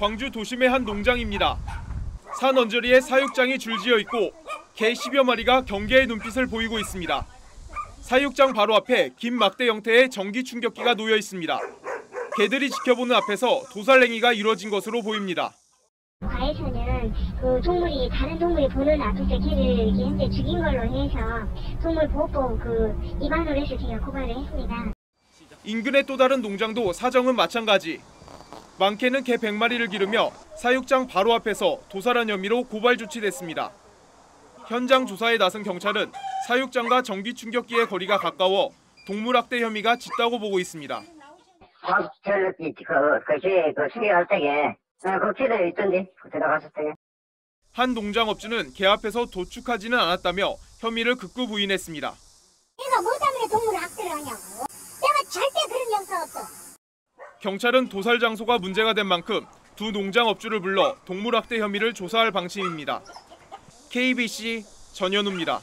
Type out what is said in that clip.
광주 도심의 한 농장입니다. 산 언저리에 사육장이 줄지어 있고 개 10여 마리가 경계의 눈빛을 보이고 있습니다. 사육장 바로 앞에 긴 막대 형태의 전기 충격기가 놓여 있습니다. 개들이 지켜보는 앞에서 도살행위가 이루어진 것으로 보입니다. 과에서는 그 동물이 다른 동물이 보는 앞에서 개를 이렇게 현재 죽인 걸로 해서 동물 보호법 그 위반으로 해서 제가 고발을 했습니다. 인근의 또 다른 농장도 사정은 마찬가지. 많게는 개 100마리를 기르며 사육장 바로 앞에서 도살한 혐의로 고발 조치됐습니다. 현장 조사에 나선 경찰은 사육장과 전기 충격기의 거리가 가까워 동물학대 혐의가 짙다고 보고 있습니다. 한 농장업주는 개 앞에서 도축하지는 않았다며 혐의를 극구 부인했습니다. 내가 뭐 때문에 동물 학대를 하냐고. 내가 절대 그런 영상 없어. 경찰은 도살 장소가 문제가 된 만큼 두 농장 업주를 불러 동물학대 혐의를 조사할 방침입니다. KBC 전현우입니다.